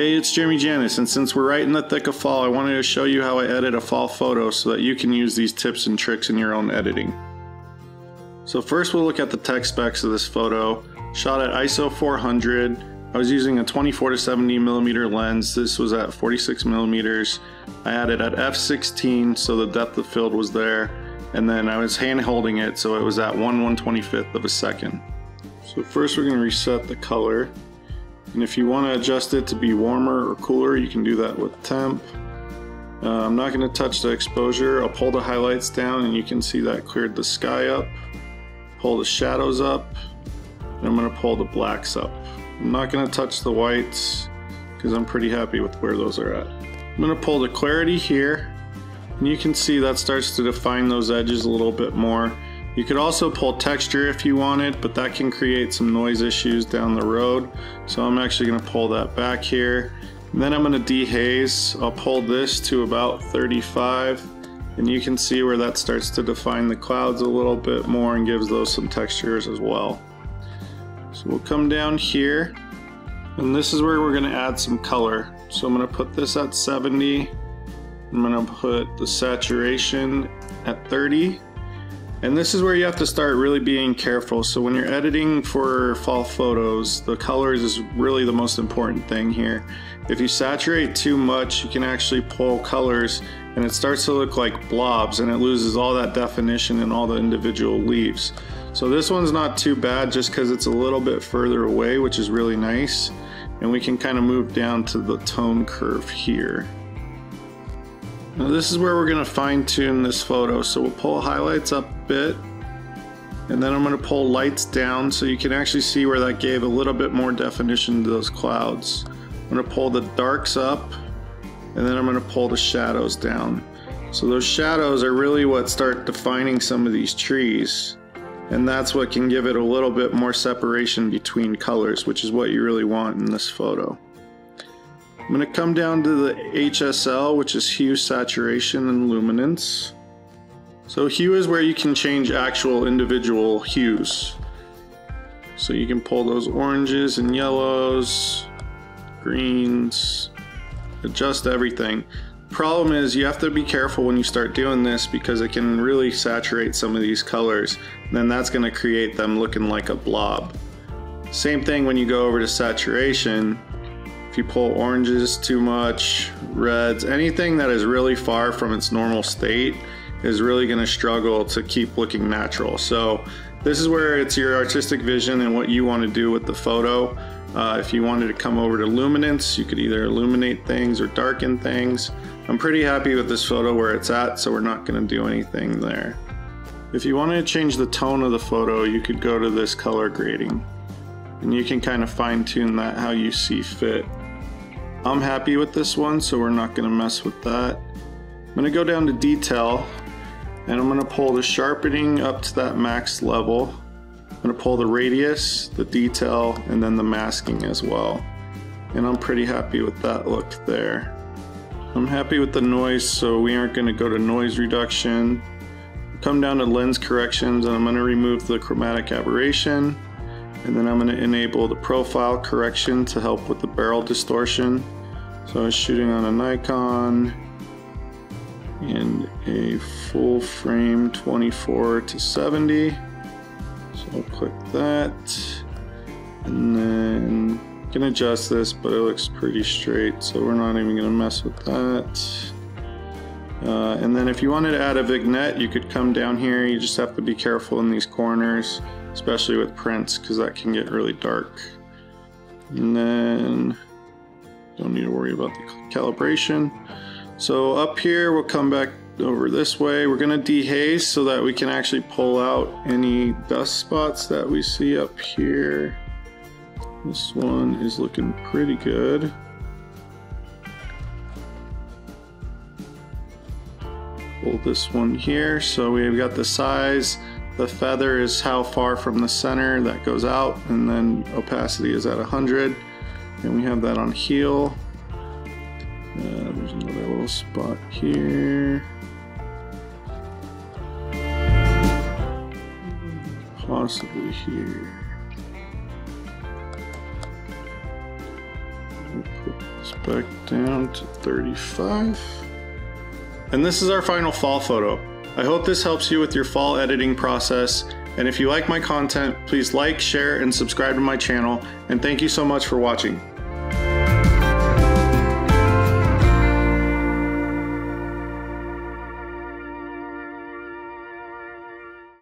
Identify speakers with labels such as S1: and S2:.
S1: Hey, it's Jeremy Janus, and since we're right in the thick of fall, I wanted to show you how I edit a fall photo so that you can use these tips and tricks in your own editing. So first we'll look at the tech specs of this photo. Shot at ISO 400. I was using a 24 to 70 millimeter lens. This was at 46 millimeters. I had it at f16 so the depth of field was there. And then I was hand holding it so it was at 1 125th of a second. So first we're going to reset the color. And if you want to adjust it to be warmer or cooler, you can do that with temp. Uh, I'm not going to touch the exposure. I'll pull the highlights down and you can see that cleared the sky up. Pull the shadows up. And I'm going to pull the blacks up. I'm not going to touch the whites because I'm pretty happy with where those are at. I'm going to pull the clarity here. And you can see that starts to define those edges a little bit more. You could also pull texture if you wanted, but that can create some noise issues down the road. So I'm actually gonna pull that back here. And then I'm gonna dehaze. I'll pull this to about 35 and you can see where that starts to define the clouds a little bit more and gives those some textures as well. So we'll come down here and this is where we're gonna add some color. So I'm gonna put this at 70. I'm gonna put the saturation at 30 and this is where you have to start really being careful. So when you're editing for fall photos, the colors is really the most important thing here. If you saturate too much, you can actually pull colors and it starts to look like blobs and it loses all that definition and all the individual leaves. So this one's not too bad just because it's a little bit further away, which is really nice. And we can kind of move down to the tone curve here. Now this is where we're going to fine tune this photo. So we'll pull highlights up a bit and then I'm going to pull lights down so you can actually see where that gave a little bit more definition to those clouds. I'm going to pull the darks up and then I'm going to pull the shadows down. So those shadows are really what start defining some of these trees and that's what can give it a little bit more separation between colors which is what you really want in this photo. I'm going to come down to the HSL, which is hue, saturation, and luminance. So hue is where you can change actual individual hues. So you can pull those oranges and yellows, greens, adjust everything. Problem is you have to be careful when you start doing this because it can really saturate some of these colors. Then that's going to create them looking like a blob. Same thing when you go over to saturation you pull oranges too much, reds, anything that is really far from its normal state is really going to struggle to keep looking natural. So this is where it's your artistic vision and what you want to do with the photo. Uh, if you wanted to come over to luminance, you could either illuminate things or darken things. I'm pretty happy with this photo where it's at, so we're not going to do anything there. If you wanted to change the tone of the photo, you could go to this color grading. And you can kind of fine tune that how you see fit. I'm happy with this one, so we're not gonna mess with that. I'm gonna go down to detail and I'm gonna pull the sharpening up to that max level. I'm gonna pull the radius, the detail, and then the masking as well. And I'm pretty happy with that look there. I'm happy with the noise, so we aren't gonna go to noise reduction. Come down to lens corrections and I'm gonna remove the chromatic aberration and then I'm going to enable the profile correction to help with the barrel distortion. So I was shooting on a Nikon and a full frame 24 to 70. So I'll click that and then can adjust this but it looks pretty straight so we're not even going to mess with that. Uh, and then if you wanted to add a vignette you could come down here you just have to be careful in these corners especially with prints because that can get really dark. And then don't need to worry about the calibration. So up here we'll come back over this way. We're going to dehaze so that we can actually pull out any dust spots that we see up here. This one is looking pretty good. Pull this one here. So we've got the size the feather is how far from the center that goes out and then opacity is at 100 and we have that on heal. Uh, there's another little spot here. Possibly here. Put this back down to 35. And this is our final fall photo. I hope this helps you with your fall editing process. And if you like my content, please like, share, and subscribe to my channel. And thank you so much for watching.